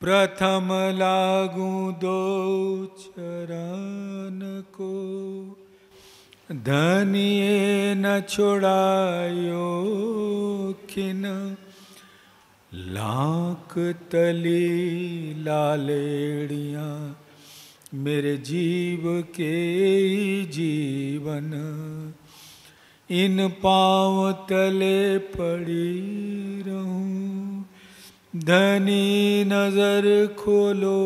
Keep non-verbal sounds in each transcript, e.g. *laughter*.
प्रथम लागू दो चरण को। धनिए न छोड़ायो खिन। लाख तली लालेड़िया, मेरे जीव के जीवन। इन पाँव तले पड़ी रहूँ। धनी नज़र खोलो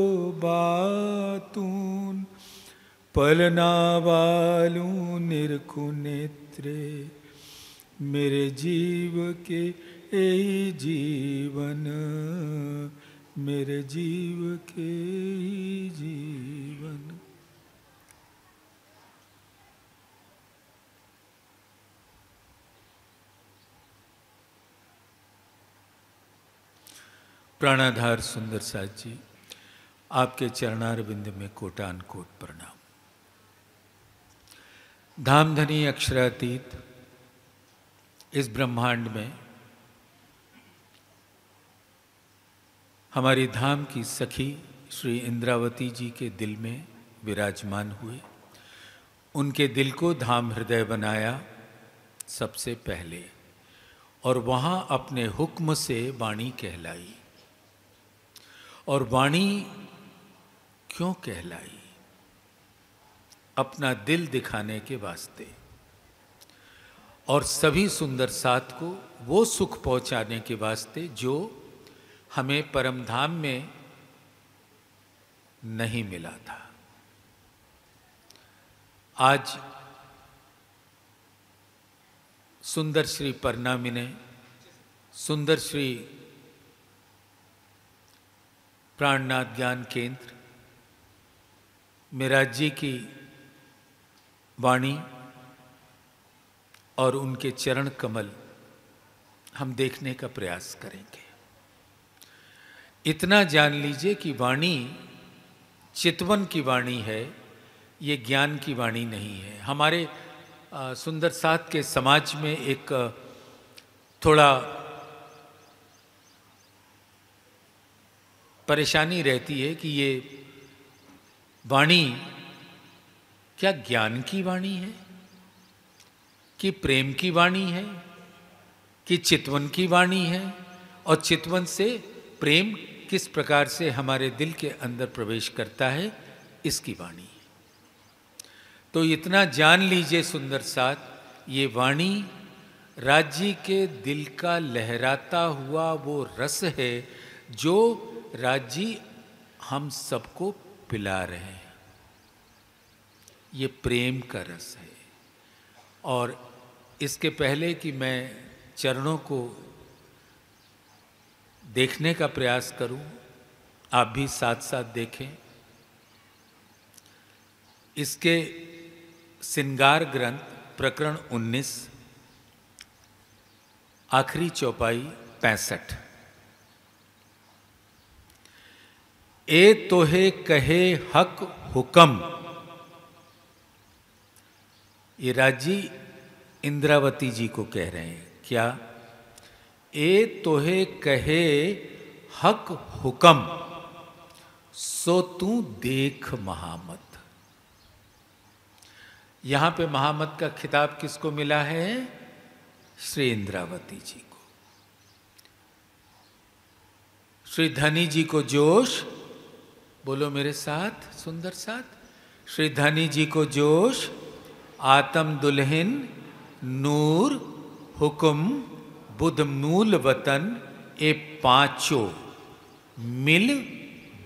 बातून, पलना वालू निरखु नेत्रे मेरे जीव के यही जीवन, मेरे जीव के ही जीवन प्राणाधार सुंदर साथ जी, आपके चरणार बिंद में कोटान कोट प्रणाम। धामधनी अक्षरातीत इस ब्रह्मांड में हमारी धाम की सखी श्री इंद्रावती जी के दिल में विराजमान हुए उनके दिल को धाम हृदय बनाया सबसे पहले और वहाँ अपने हुक्म से वाणी कहलाई। और वाणी क्यों कहलाई? अपना दिल दिखाने के वास्ते। और सभी सुंदर साथ को वो सुख पहुँचाने के वास्ते जो हमें परम धाम में नहीं मिला था। आज सुंदर श्री परनामी ने सुंदर श्री प्राणनाथ ज्ञान केंद्र मेराज जी की वाणी और उनके चरण कमल हम देखने का प्रयास करेंगे। इतना जान लीजिए कि वाणी चितवन की वाणी है, ये ज्ञान की वाणी नहीं है। हमारे सुंदर साथ के समाज में एक, थोड़ा परेशानी रहती है कि ये वाणी, क्या ज्ञान की वाणी है? कि प्रेम की वाणी है? कि चितवन की वाणी है? और चितवन से प्रेम किस प्रकार से हमारे दिल के अंदर प्रवेश करता है, इसकी वाणी तो इतना जान लीजिए, सुंदर साथ, ये वाणी राज्य के दिल का लहराता हुआ वो रस है जो राज्य हम सबको पिला रहे हैं। ये प्रेम का रस है। और इसके पहले कि मैं चरणों को देखने का प्रयास करूँ, आप भी साथ साथ देखें। इसके सिंगार ग्रंथ, प्रकरण 19 आखिरी चौपाई पैंसठ। ए तोहे कहे हक हुकम। ये राज़ी इंद्रावती जी को कह रहे हैं, क्या? ए तोहे कहे हक हुकम, सो तू देख महामत। यहाँ पे महामत का खिताब किसको मिला है? श्री इंद्रावती जी को। श्री धनी जी को जोश बोलो मेरे साथ, सुंदर साथ। श्री धनी जी को जोश, आत्म दुल्हन, नूर, हुक्म मूल वतन, ए पाँचों। मिल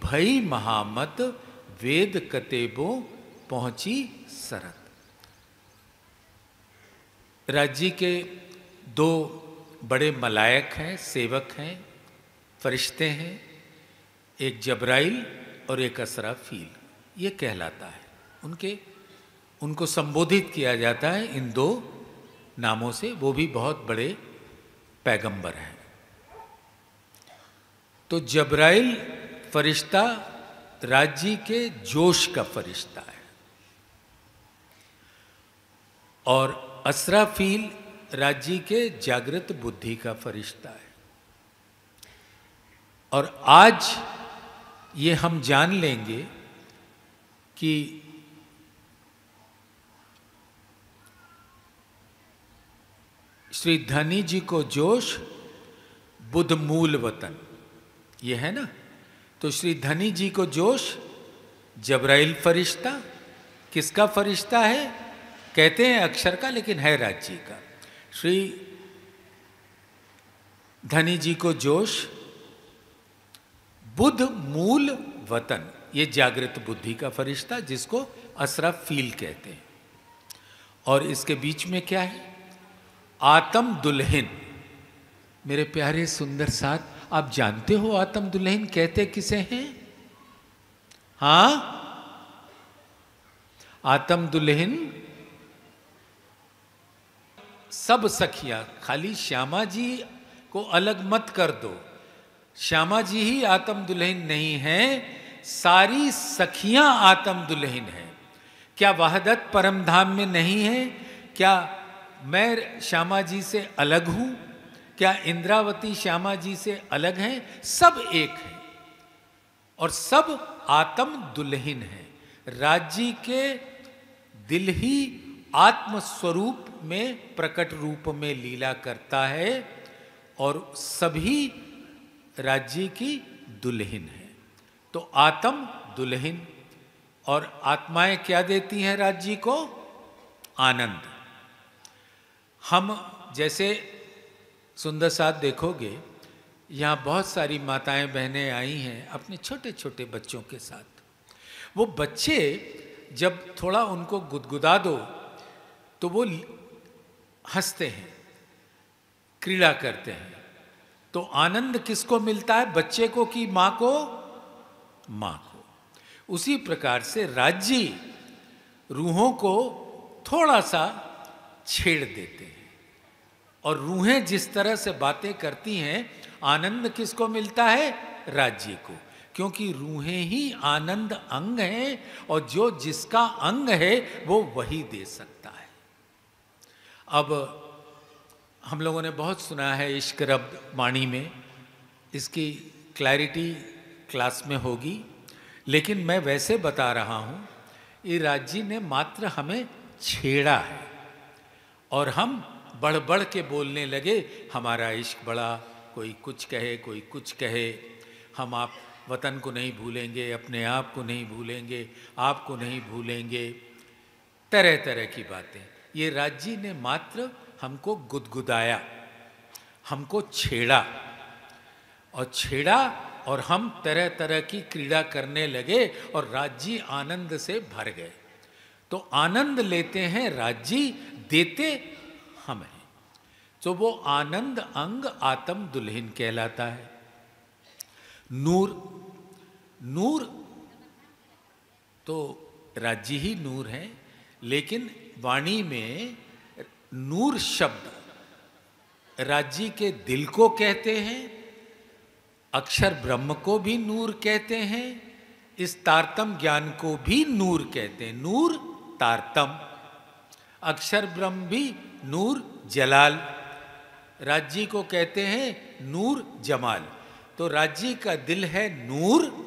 भई महामत, वेद कतेबो, पहुँची सरत। राज्य के दो बड़े मलायक हैं, सेवक हैं, फरिश्ते हैं। एक जबराइल और एक असरा फील, ये कहलाता है। उनके, उनको संबोधित किया जाता है इन दो नामों से, वो भी बहुत बड़े पैगंबर हैं। तो जबराइल फरिश्ता राज्य के जोश का फरिश्ता है। और असराफील राज्य के जागृत बुद्धि का फरिश्ता है। और आज ये हम जान लेंगे कि श्री धनी जी को जोश बुध मूल वतन। ये है ना? तो श्री धनी जी को जोश, जबराइल फरिश्ता। किसका फरिश्ता है? कहते हैं अक्षर का, लेकिन है राज्य का। श्री धनी जी को जोश बुध मूल वतन, ये जागृत बुद्धि का फरिश्ता जिसको असरा फील कहते हैं। और इसके बीच में क्या है? आत्म दुल्हन। मेरे प्यारे सुंदर साथ, आप जानते हो आत्म दुल्हन कहते किसे हैं? हा? आत्म दुल्हन सब सखिया, खाली श्यामा जी को अलग मत कर दो। श्यामा जी ही आत्म दुल्हन नहीं है, सारी सखियाँ आत्म दुल्हन है। क्या वहदत परम धाम में नहीं है? क्या मैं श्यामा जी से अलग हूँ? क्या इंद्रावती श्यामा जी से अलग हैं? सब एक है और सब आत्म दुल्हन है। राज्य के दिल ही आत्म स्वरूप में प्रकट रूप में लीला करता है और सभी राज्य की दुल्हन है। तो आत्म दुल्हन और आत्माएँ क्या देती हैं राज्य को? आनंद। हम जैसे सुंदर साथ देखोगे, यहाँ बहुत सारी माताएँ बहनें आई हैं अपने छोटे छोटे बच्चों के साथ। वो बच्चे जब थोड़ा उनको गुदगुदा दो तो वो हँसते हैं, क्रीड़ा करते हैं। तो आनंद किसको मिलता है? बच्चे को कि माँ को? माँ को। उसी प्रकार से राज्य रूहों को थोड़ा सा छेड़ देते हैं। और रूहें जिस तरह से बातें करती हैं, आनंद किसको मिलता है? राज्य को। क्योंकि रूहें ही आनंद अंग हैं और जो जिसका अंग है, वो वही दे सकता है। अब हम लोगों ने बहुत सुना है इश्क रब वाणी में। इसकी क्लैरिटी क्लास में होगी। लेकिन मैं वैसे बता रहा हूँ, ये राज्य ने मात्र हमें छेड़ा है। और हम बढ़ बढ़ के बोलने लगे, हमारा इश्क बड़ा, कोई कुछ कहे, कोई कुछ कहे। हम आप वतन को नहीं भूलेंगे, अपने आप को नहीं भूलेंगे, आपको नहीं भूलेंगे। तरह तरह की बातें। ये राज्य ने मात्र हमको गुदगुदाया, हमको छेड़ा। और छेड़ा और हम तरह तरह की क्रीड़ा करने लगे और राज्य आनंद से भर गए। तो आनंद लेते हैं राज्य देते हम। हैं तो वो आनंद अंग आत्म दुल्हन कहलाता है। नूर नूर तो राज्य ही नूर है, लेकिन वाणी में नूर शब्द राज्य के दिल को कहते हैं, अक्षर ब्रह्म को भी नूर कहते हैं, इस तारतम ज्ञान को भी नूर कहते हैं। नूर, तारतम। अक्षर ब्रह्म भी नूर, जलाल। राज्य को कहते हैं नूर, जमाल। तो राज्य का दिल है नूर,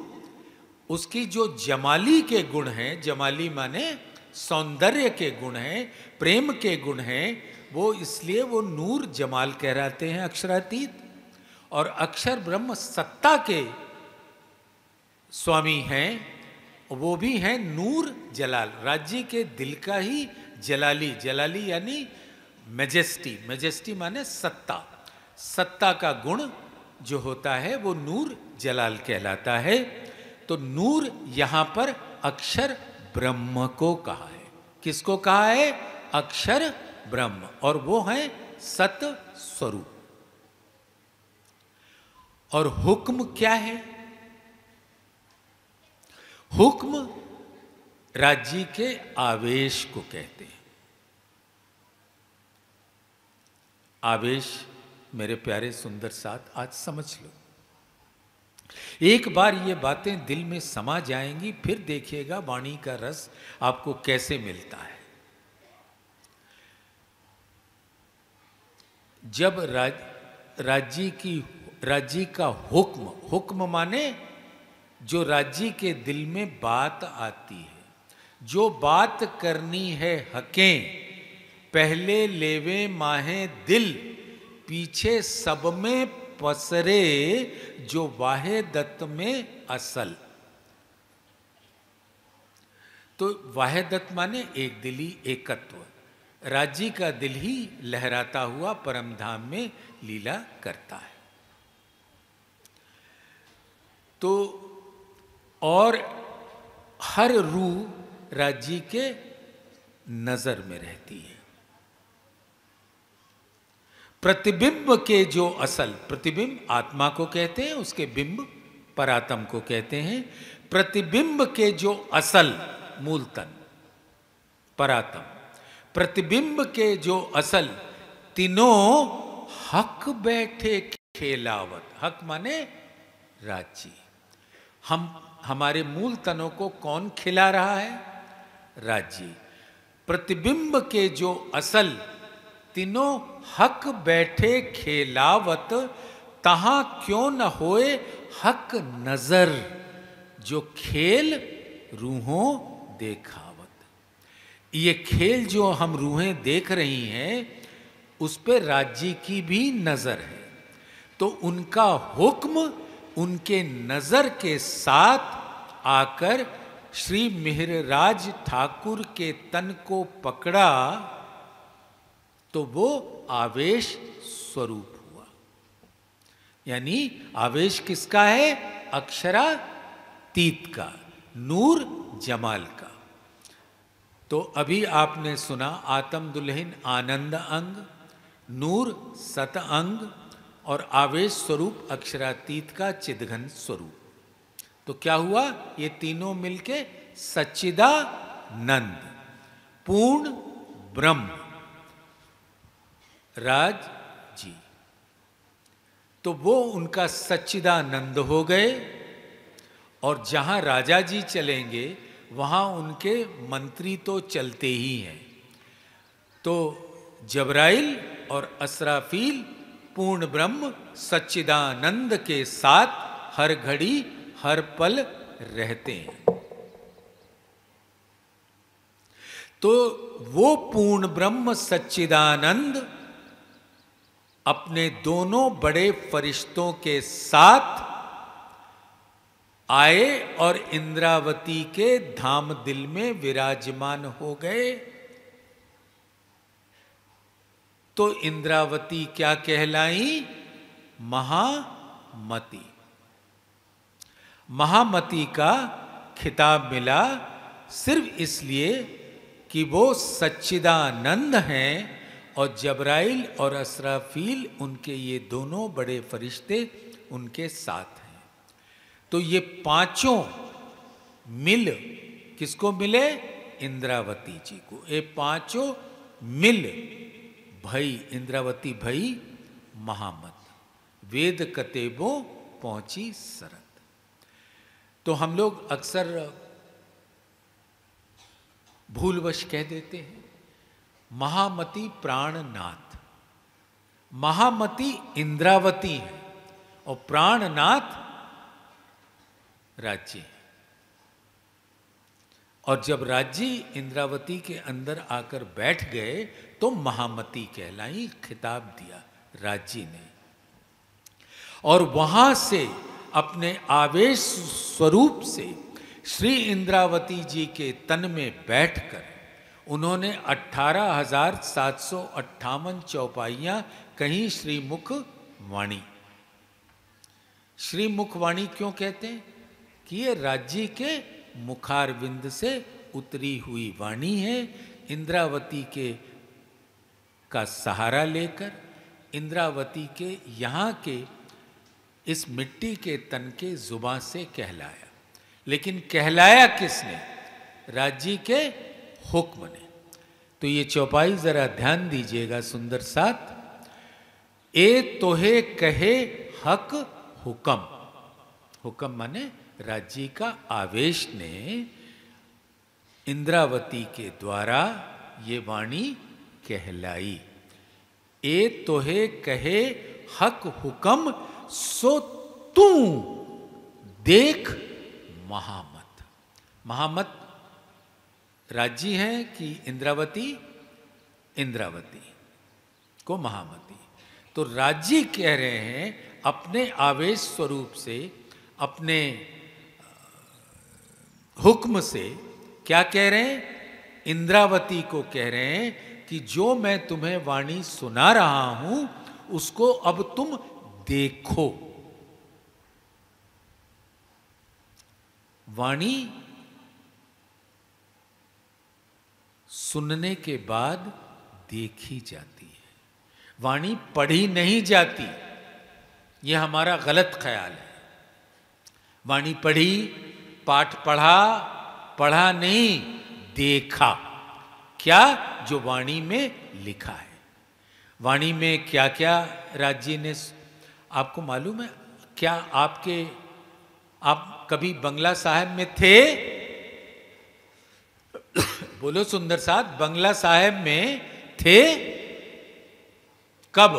उसकी जो जमाली के गुण हैं, जमाली माने सौंदर्य के गुण हैं, प्रेम के गुण हैं, वो इसलिए वो नूर जमाल कहलाते हैं अक्षरातीत। और अक्षर ब्रह्म सत्ता के स्वामी हैं, वो भी हैं नूर जलाल। राज्य के दिल का ही जलाली जलाली यानी मेजेस्टी। मेजेस्टी माने सत्ता। सत्ता का गुण जो होता है, वो नूर जलाल कहलाता है। तो नूर यहाँ पर अक्षर ब्रह्म को कहा है। किसको कहा है? अक्षर ब्रह्म, और वो है सत स्वरूप। और हुक्म क्या है? हुक्म राज्य के आवेश को कहते हैं। आवेश, मेरे प्यारे सुंदर साथ, आज समझ लो। एक बार ये बातें दिल में समा जाएँगी फिर देखिएगा वाणी का रस आपको कैसे मिलता है। जब राज, राज्य की राज्य का हुक्म हुक्म माने जो राज्य के दिल में बात आती है जो बात करनी है हकें पहले लेवे माहे दिल पीछे सब में पसरे जो वाहे दत्त में असल। तो वाहे दत्त माने एक दिली एकत्व राज्य का दिल ही लहराता हुआ परम धाम में लीला करता है। तो और हर रूह राज्य के नज़र में रहती है। प्रतिबिंब के जो असल, प्रतिबिंब आत्मा को कहते हैं, उसके बिंब परातम को कहते हैं। प्रतिबिंब के जो असल, मूलतन, परातम, प्रतिबिंब के जो असल, तीनों हक बैठे खेलावत। हक माने राज्य हम, हमारे मूल तनों को कौन खिला रहा है? राज्य प्रतिबिंब के जो असल तीनों हक बैठे खेलावत, तहा क्यों न होए हक नज़र, जो खेल रूहों देखावत। ये खेल जो हम रूहें देख रही हैं, उस पर राज्य की भी नज़र है। तो उनका हुक्म उनके नज़र के साथ आकर श्री मिहरराज ठाकुर के तन को पकड़ा तो वो आवेश स्वरूप हुआ। यानी आवेश किसका है? अक्षरा तीत का, नूर जमाल का। तो अभी आपने सुना आत्म दुल्हन आनंद अंग, नूर सत अंग और आवेश स्वरूप अक्षरातीत का चिदघन स्वरूप। तो क्या हुआ? ये तीनों मिलके सच्चिदानंद पूर्ण ब्रह्म। राज जी। तो वो उनका सच्चिदानंद हो गए और जहाँ राजा जी चलेंगे, वहाँ उनके मंत्री तो चलते ही हैं। तो जबराइल और असराफील पूर्ण ब्रह्म सच्चिदानंद के साथ हर घड़ी, हर पल रहते हैं। तो वो पूर्ण ब्रह्म सच्चिदानंद अपने दोनों बड़े फरिश्तों के साथ आए और इंद्रावती के धाम दिल में विराजमान हो गए। तो इंद्रावती क्या कहलाई? महामती। महामती का खिताब मिला सिर्फ़ इसलिए कि वो सच्चिदानंद हैं और जबराइल और असराफील, उनके ये दोनों बड़े फरिश्ते उनके साथ हैं। तो ये पाँचों मिल किसको मिले? इंद्रावती जी को। ये पाँचों मिल भई, इंद्रावती भई महामत वेद कतेबों पहुँची सरत तो हम लोग अक्सर भूलवश कह देते हैं। महामती प्राणनाथ। महामती इंद्रावती है और प्राणनाथ राज्य और जब राज्य इंद्रावती के अंदर आकर बैठ गए तो महामती कहलाई, खिताब दिया राज्य ने। और वहाँ से अपने आवेश स्वरूप से श्री इंद्रावती जी के तन में बैठकर उन्होंने अठारह हज़ार सात सौ अट्ठावन चौपाइयाँ कहीं श्रीमुख वाणी। श्रीमुख वाणी क्यों कहते हैं? कि ये राज्य के मुखारविंद से उतरी हुई वाणी है। इंद्रावती के का सहारा लेकर, इंद्रावती के यहाँ के, इस मिट्टी के तन के जुबा से कहलाया। लेकिन कहलाया किसने? राज्य के हुक्म ने तो ये चौपाई जरा ध्यान दीजिएगा, सुंदर साथ। ए तोहे कहे हक हुक्म। हुक्म माने राज्य का आवेश ने इंद्रावती के द्वारा ये वाणी कहलाई। ए तोहे कहे हक हुक्म, सो तू देख महामत। महामत राज्य है कि इंद्रावती इंद्रावती को महामती। तो राज्य कह रहे हैं, अपने आवेश स्वरूप से, अपने हुक्म से क्या कह रहे हैं? इंद्रावती को कह रहे हैं कि जो मैं तुम्हें वाणी सुना रहा हूँ, उसको अब तुम देखो। वाणी सुनने के बाद देखी जाती है। वाणी पढ़ी नहीं जाती यह हमारा गलत ख्याल है। वाणी पढ़ी, पाठ पढ़ा पढ़ा नहीं, देखा, क्या जो वाणी में लिखा है। वाणी में क्या क्या राज्य ने आपको मालूम है, क्या आपके, आप कभी बंगला साहब में थे? बोलो, सुंदर साहब, बंगला साहेब में थे कब?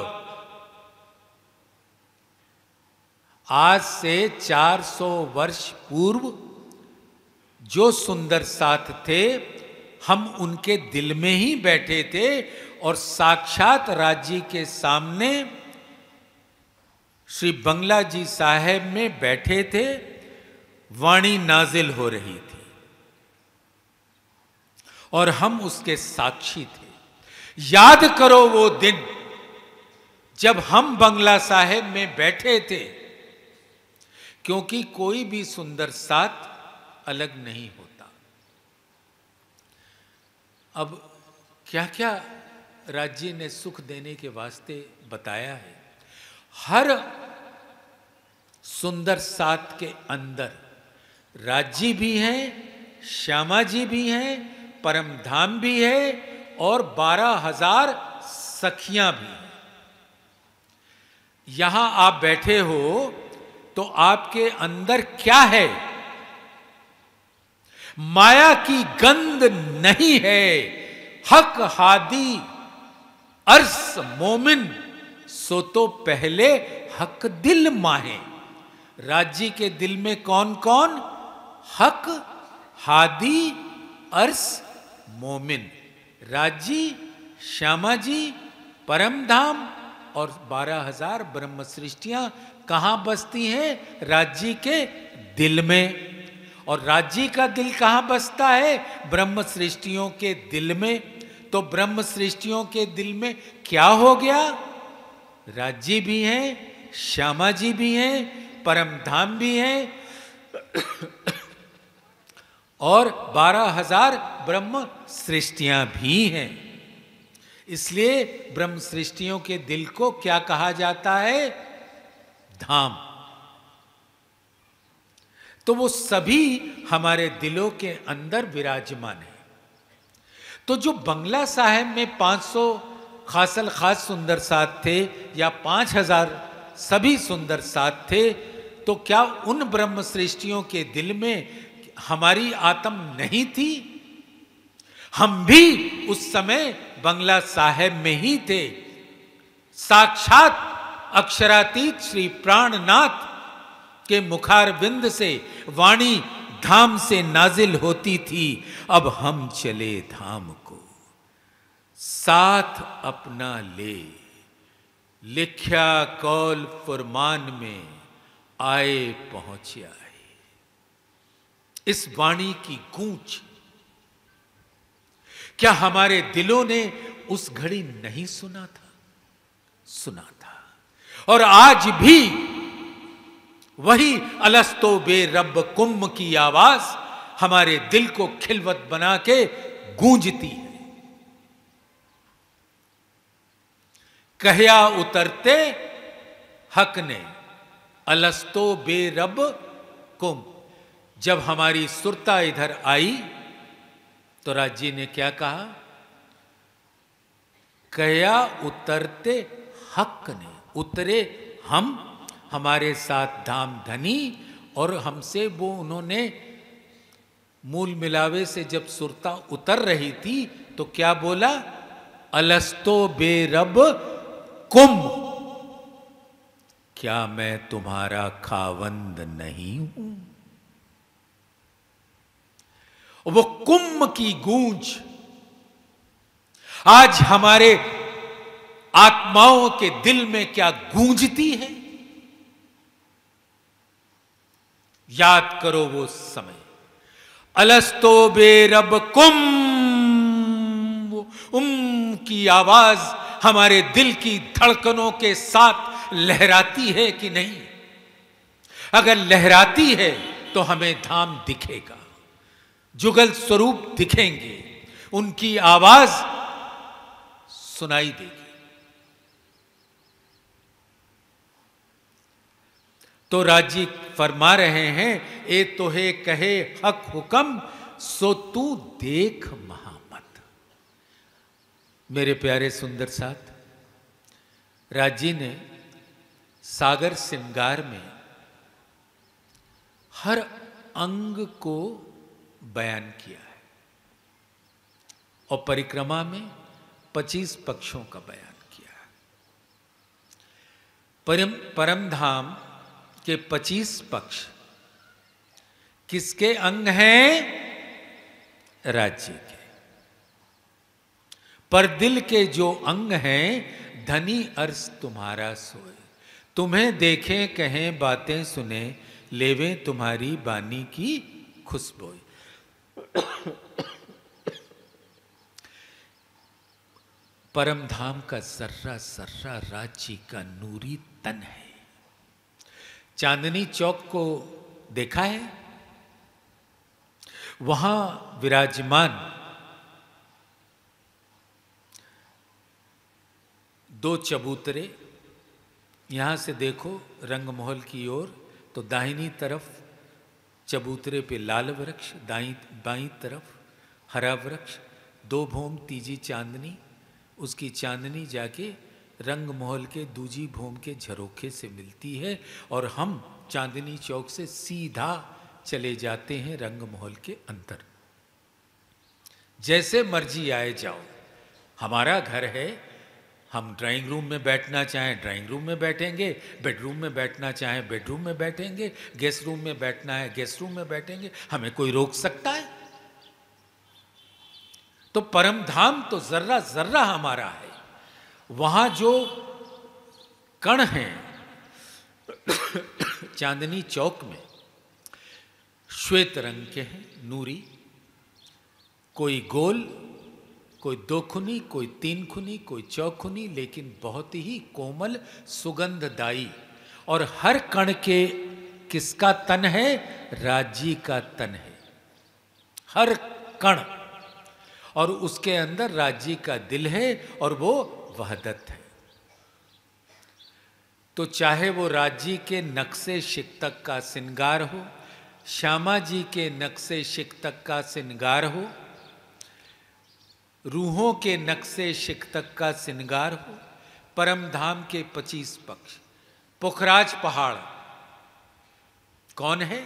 आज से 400 वर्ष पूर्व जो सुंदर साथ थे, हम उनके दिल में ही बैठे थे और साक्षात राज्य के सामने श्री बंगला जी साहेब में बैठे थे, वाणी नाजिल हो रही थी। और हम उसके साक्षी थे। याद करो वो दिन जब हम बंगला साहेब में बैठे थे, क्योंकि कोई भी सुंदर साथ अलग नहीं होता। अब क्या क्या राज्य ने सुख देने के वास्ते बताया है? हर सुंदर साथ के अंदर राज्य भी हैं, श्यामा जी भी हैं परम धाम भी है और बारह हज़ार सखियाँ भी हैं। यहाँ आप बैठे हो तो आपके अंदर क्या है? माया की गंध नहीं है। हक हादी अर्स मोमिन, सो तो पहले हक दिल माहे। राज्य के दिल में कौन कौन हक हादी अर्स मोमिन। राज्य श्यामा जी परम धाम और बारह हज़ार ब्रह्म सृष्टियाँ कहाँ बसती हैं राज्य के दिल में? और राज्य का दिल कहाँ बसता है ब्रह्म सृष्टियों के दिल में? तो ब्रह्म सृष्टियों के दिल में क्या हो गया? राज्य भी है श्यामा जी भी हैं परम धाम भी हैं। और बारह हज़ार ब्रह्म सृष्टियाँ भी हैं। इसलिए ब्रह्म सृष्टियों के दिल को क्या कहा जाता है? धाम। तो वो सभी हमारे दिलों के अंदर विराजमान है। तो जो बंगला साहेब में 500 खासल खास सुंदर साथ थे या 5000 सभी सुंदर साथ थे तो क्या उन ब्रह्म सृष्टियों के दिल में हमारी आत्म नहीं थी। हम भी उस समय बंगला साहेब में ही थे। साक्षात अक्षरातीत श्री प्राणनाथ के मुखार बिंद से, वाणी धाम से नाजिल होती थी। अब हम चले धाम को। साथ अपना ले। लिख्या कौल फुरमान में आए पहुँचे आए इस वाणी की गूंज। क्या हमारे दिलों ने उस घड़ी नहीं सुना था? सुना था। और आज भी वही अलस्तो बे रब कुम की आवाज़ हमारे दिल को खिलवत बना के गूंजती है। कहया उतरते हक ने अलस्तो बे रब कुम जब हमारी सुरता इधर आई तो राज्य ने क्या कहा? कया उतरते हक ने? उतरे हम, हमारे साथ धाम धनी, और हमसे वो उन्होंने मूल मिलावे से जब सुरता उतर रही थी तो क्या बोला? अलस्तो बेरब कुम। क्या मैं तुम्हारा खावंद नहीं हूँ? वो कुंभ की गूंज। आज हमारे आत्माओं के दिल में क्या गूंजती है? याद करो वो समय। अलस्तो बेरब कुम उम की आवाज़ हमारे दिल की धड़कनों के साथ लहराती है कि नहीं? अगर लहराती है तो हमें धाम दिखेगा। जुगल स्वरूप दिखेंगे, उनकी आवाज़ सुनाई देगी। तो राज़ी फरमा रहे हैं, ए तोहे कहे हक हुक्म, सो तू देख महामत। मेरे प्यारे सुंदर साथ, राज़ी ने सागर सिंगार में हर अंग को बयान किया है। और परिक्रमा में पच्चीस पक्षों का बयान किया है। परम परम धाम के पच्चीस पक्ष किसके अंग हैं? राज्य के। पर दिल के जो अंग हैं, धनी अर्स तुम्हारा सोए। तुम्हें देखें, कहें, बातें सुने, लेवे तुम्हारी बानी की खुशबोई। परम धाम का सर्रा सर्रा राज्य का नूरी तन है। चांदनी चौक को देखा है? वहाँ विराजमान दो चबूतरे, यहाँ से देखो रंगमहल की ओर तो दाहिनी तरफ़ चबूतरे पे लाल वृक्ष, दाई, बाई तरफ़ हरा वृक्ष, दो भूम, तीजी चांदनी, उसकी चांदनी जाके रंग महल के दूजी भूम के झरोखे से मिलती है और हम चांदनी चौक से सीधा चले जाते हैं रंग महल के अंदर। जैसे मर्ज़ी आए जाओ। हमारा घर है हम ड्राइंग रूम में बैठना चाहें ड्राइंग रूम में बैठेंगे बेडरूम में बैठना चाहें बेडरूम में बैठेंगे गेस्ट रूम में बैठना है गेस्ट रूम में बैठेंगे, हमें कोई रोक सकता है? तो परम धाम तो जर्रा जर्रा हमारा है। वहाँ जो कण हैं, *coughs* चांदनी चौक में, श्वेत रंग के हैं, नूरी, कोई गोल कोई दो खुनी, कोई तीन खुनी, कोई चौखुनी लेकिन बहुत ही कोमल, सुगंधदायी। और हर कण के किसका तन है? राज़ी का तन है। हर कण। और उसके अंदर राज्य का दिल है और वो वहदत है। तो चाहे वो राज्य के नक्शे शिकतक का सिंगार हो, श्यामा जी के नक्शे शिकतक का सिंगार हो रूहों के नक्शे शिकतक का सिंगार हो, परम धाम के पच्चीस पक्ष। पुखराज पहाड़। कौन है?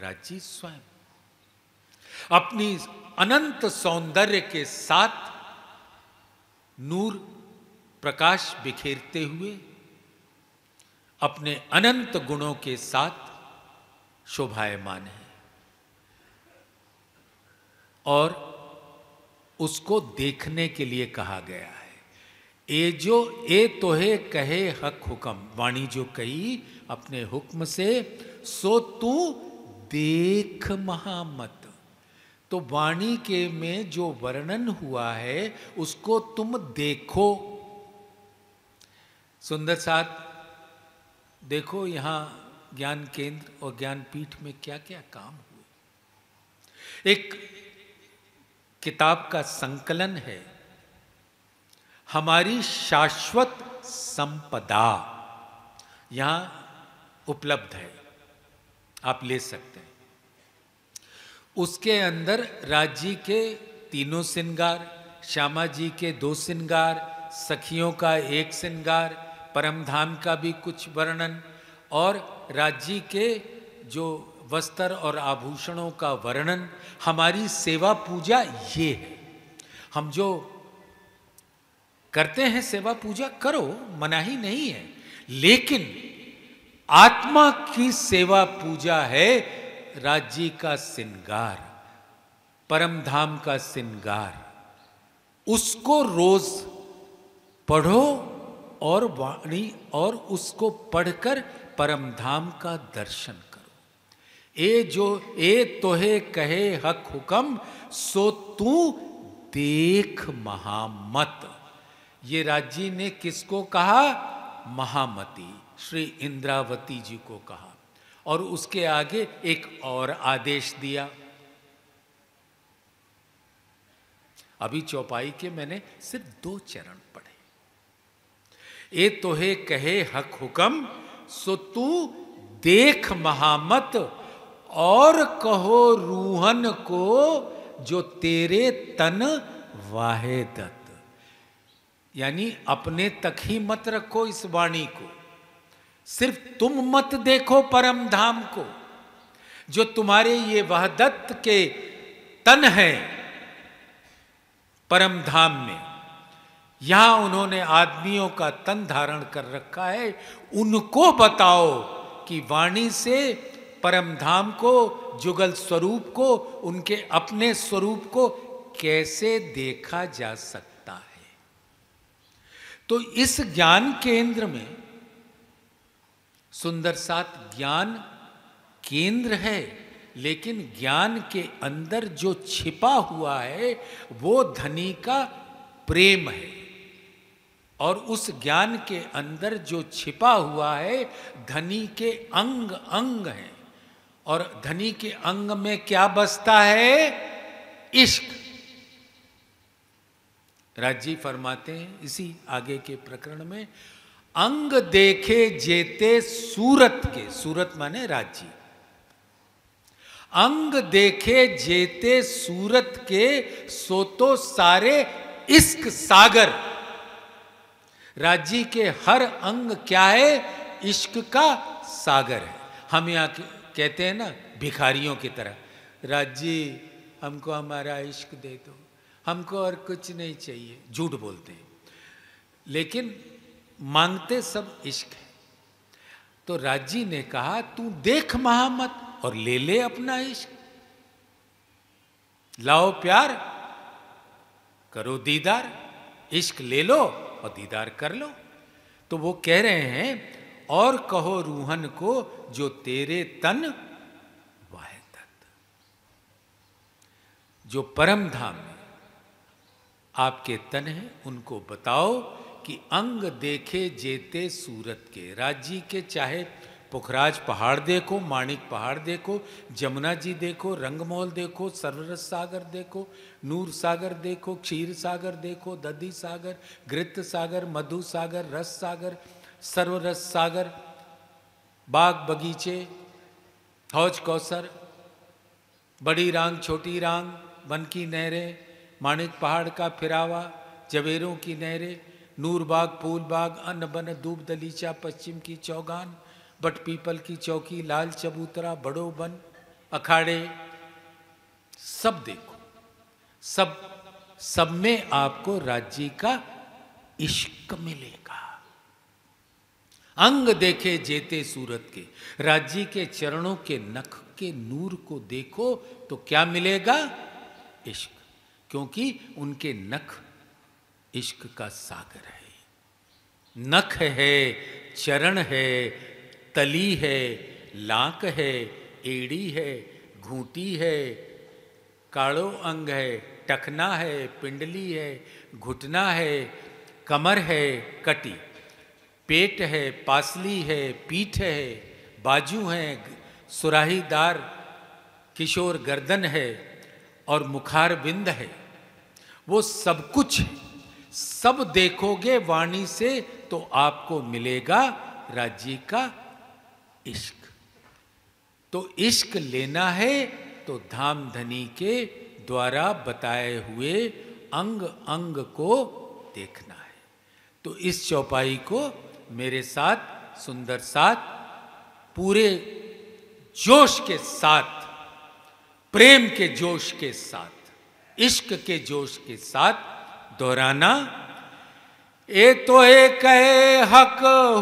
राज़ी स्वयं। अपनी अनंत सौंदर्य के साथ नूर प्रकाश बिखेरते हुए, अपने अनंत गुणों के साथ शोभायमान है। और उसको देखने के लिए कहा गया है। ए जो, ए तोहे कहे हक हुक्म। वाणी जो कही अपने हुक्म से, सो तू देख महामत। तो वाणी के में जो वर्णन हुआ है, उसको तुम देखो। सुंदर साथ, देखो यहाँ ज्ञान केंद्र और ज्ञान पीठ में क्या क्या काम हुए। एक किताब का संकलन है। हमारी शाश्वत संपदा यहाँ उपलब्ध है। आप ले सकते हैं। उसके अंदर राज्य के तीनों सिंगार, श्यामा जी के दो सिंगार, सखियों का एक सिंगार, परमधाम का भी कुछ वर्णन और राज्य के जो वस्त्र और आभूषणों का वर्णन, हमारी सेवा पूजा ये है। हम जो करते हैं, सेवा पूजा करो, मनाही नहीं है, लेकिन आत्मा की सेवा पूजा है, राज्य का सिंगार, परम धाम का सिंगार। उसको रोज पढ़ो और वाणी और उसको पढ़कर परम धाम का दर्शन ए जो ए तोहे कहे हक हुकम, सो तू देख महामत। ये राज़ी ने किसको कहा? महामती, श्री इंद्रावती जी को कहा। और उसके आगे एक और आदेश दिया। अभी चौपाई के मैंने सिर्फ़ दो चरण पढ़े। ए तोहे कहे हक हुकम, सो तू देख महामत और कहो रूहन को, जो तेरे तन वाहेदत। यानी अपने तक ही मत रखो इस वाणी को। सिर्फ़ तुम मत देखो परम धाम को, जो तुम्हारे ये वहदत्त के तन है परम धाम में। यहाँ उन्होंने आदमियों का तन धारण कर रखा है। उनको बताओ कि वाणी से परम धाम को, जुगल स्वरूप को, उनके अपने स्वरूप को कैसे देखा जा सकता है? तो इस ज्ञान केंद्र में सुंदर सात ज्ञान केंद्र है, लेकिन ज्ञान के अंदर जो छिपा हुआ है, वो धनी का प्रेम है। और उस ज्ञान के अंदर जो छिपा हुआ है, धनी के अंग अंग है। और धनी के अंग में क्या बसता है? इश्क। राज़ी फरमाते हैं, इसी आगे के प्रकरण में, अंग देखे जेते सूरत के, सूरत माने राज्य अंग देखे जेते सूरत के, सो तो सारे इश्क सागर। राज्य के हर अंग क्या है? इश्क का सागर है। हम यहाँ कहते हैं ना, भिखारियों की तरह राज्य हमको हमारा इश्क दे दो, हमको और कुछ नहीं चाहिए, झूठ बोलते हैं। लेकिन मांगते सब इश्क है। तो राज़ी ने कहा, तू देख महामत और ले ले अपना इश्क। लाओ प्यार, करो दीदार, इश्क ले लो और दीदार कर लो। तो वो कह रहे हैं और कहो रूहन को, जो तेरे तन वाह तत् जो परम धाम में आपके तन है, उनको बताओ कि अंग देखे जेते सूरत के। राज्य के चाहे पुखराज पहाड़ देखो, माणिक पहाड़ देखो, जमुना जी देखो रंगमोल देखो, सर्वरस सागर देखो, नूर सागर देखो, क्षीर सागर देखो, दधी सागर, घृत सागर, मधु सागर, रस सागर सर्वरस सागर, बाग बगीचे, हौज कौसर, बड़ी रांग छोटी रांग, वन की नहरें, माणिक पहाड़ का फिरावा, जवेरों की नहरें नूरबाग फूलबाग अन्न बन, दूब दलीचा, पश्चिम की चौगान, बट पीपल की चौकी, लाल चबूतरा, बड़ो बन, अखाड़े, सब देखो। सब सब में आपको राज्य का इश्क मिलेगा। अंग देखे जेते सूरत के। राज्य के चरणों के नख के नूर को देखो तो क्या मिलेगा? इश्क। क्योंकि उनके नख इश्क का सागर है। नख है, चरण है, तली है, लाक है, एड़ी है, घूटी है, काड़ो अंग है, टखना है, पिंडली है, घुटना है, कमर है, कटी। पेट है, पासली है, पीठ है, बाजू है, सुराहीदार किशोर गर्दन है और मुखार बिंद है। वो सब कुछ, सब देखोगे वाणी से तो आपको मिलेगा राज्य का इश्क। तो इश्क लेना है तो धाम धनी के द्वारा बताए हुए अंग अंग को देखना है। तो इस चौपाई को मेरे साथ, सुंदर साथ, पूरे जोश के साथ, प्रेम के जोश के साथ, इश्क के जोश के साथ दोहराना। ए तो ए कहे हक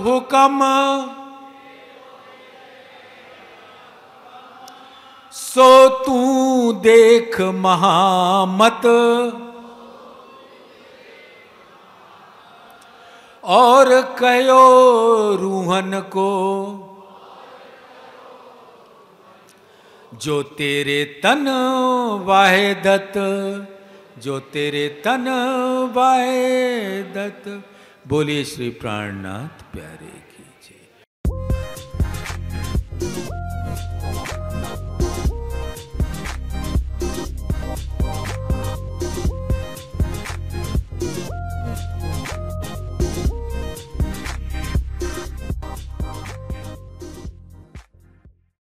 हुक्म, सो तू देख महामत और कयो रूहन को, जो तेरे तन वाहे दत्त जो तेरे तन वाहे दत्त बोलिए श्री प्राणनाथ प्यारे।